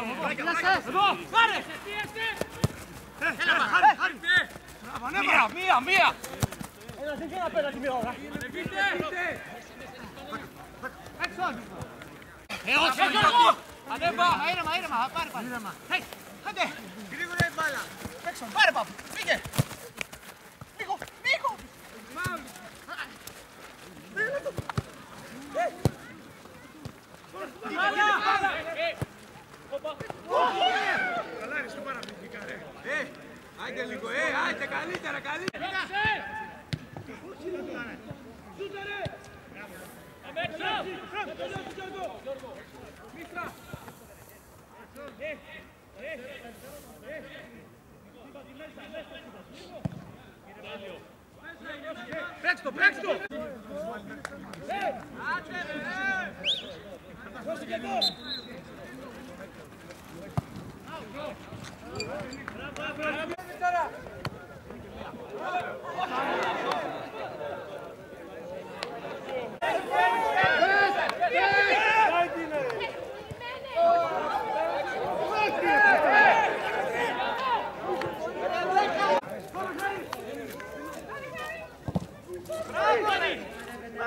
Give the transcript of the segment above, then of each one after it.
Εδώ, πάρε! Μία, μία, μία! Ένα δεν γίνει απέναντι μία ώρα. Ε, όχι, Γιώργο! Ανέβα! Ήρεμα, ήρεμα, πάρε πάλι. Ήρεμα. Άντε! Γρήγορα η μπάλα. Παίξω, πάρε πάπου. Φύγε! Νίκο, Νίκο! Καλά, ρε, στο παραπληκτικά, ρε. Ε, άντε λίγο, ε, άντε, καλύτερα, καλύτερα. Παίξ' το, παίξ' το.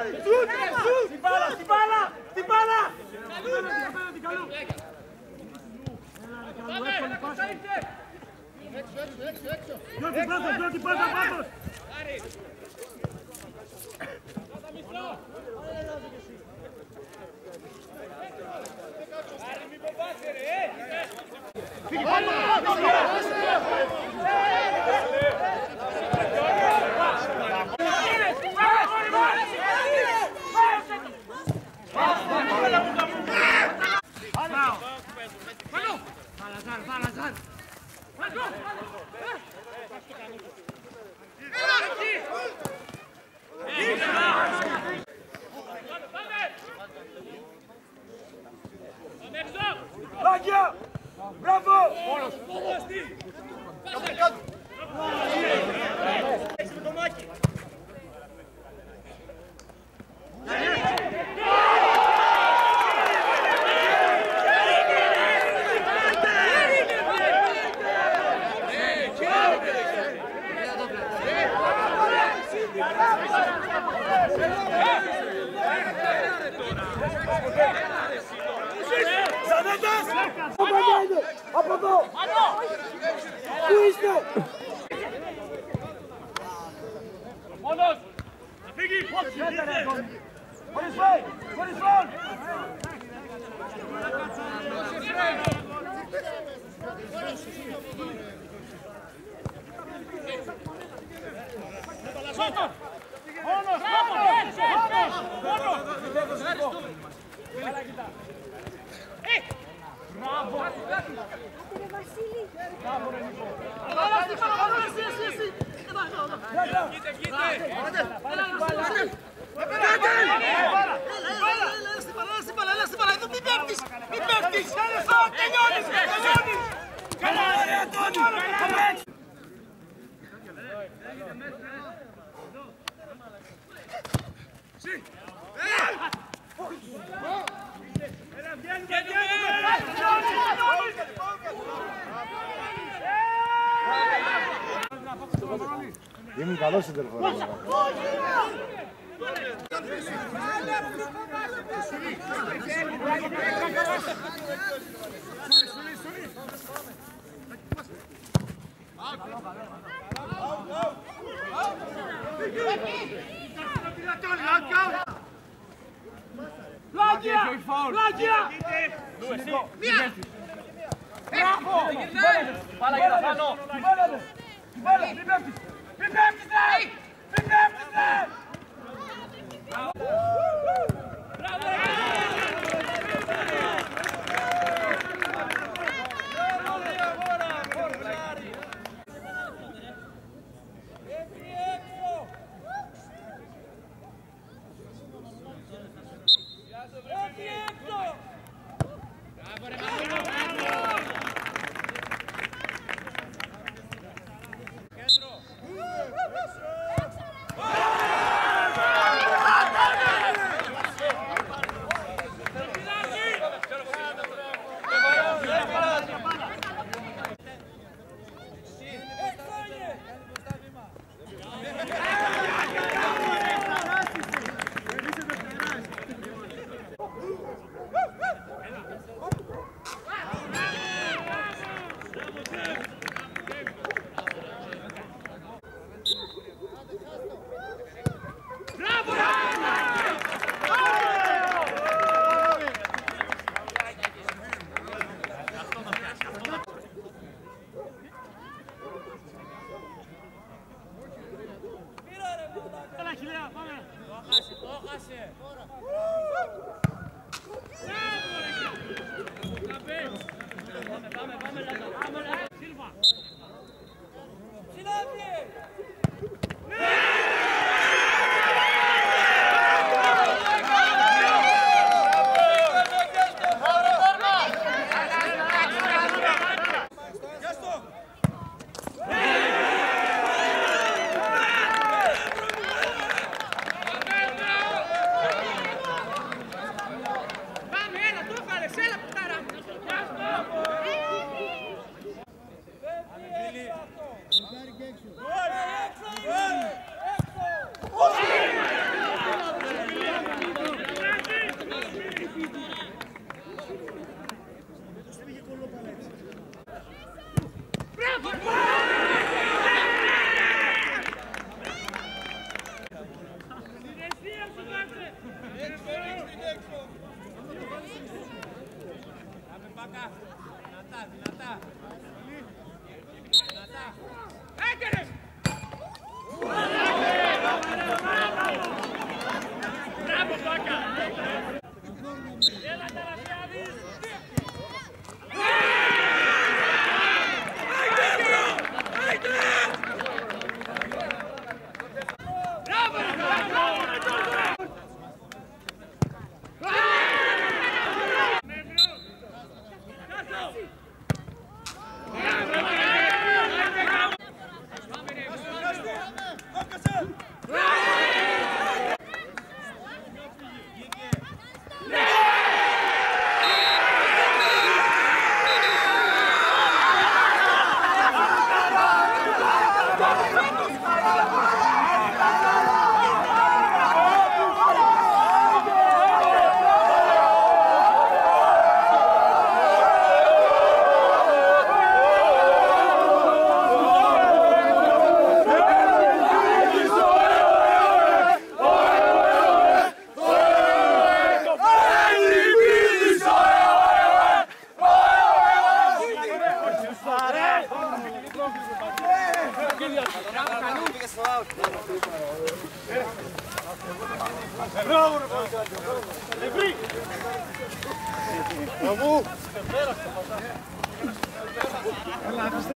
Στην μπάλα, στην μπάλα, στην μπάλα. Γιώργη Πάθος, Γιώργη Πάθος, Πάθος. Άγια! Μπράβο! Όλος! Ζανέτας! Από εδώ είναι! Από εδώ! Πού είστε! Μόνος! Να φύγει! Χωρίς φάι! Χωρίς φάι! Μόνος! Μόνος! Βγείτε, βγείτε! Ήμουν καλός συντερφοράς. Πλάγια! Πλάγια! Μπράβο! Πάλα για τα πάνω! Μην πέφτεις! Μην πέφτεις ρε! Πάμε, πάμε, πάμε, πάμε, πάμε, Άντε Μπράβο ρε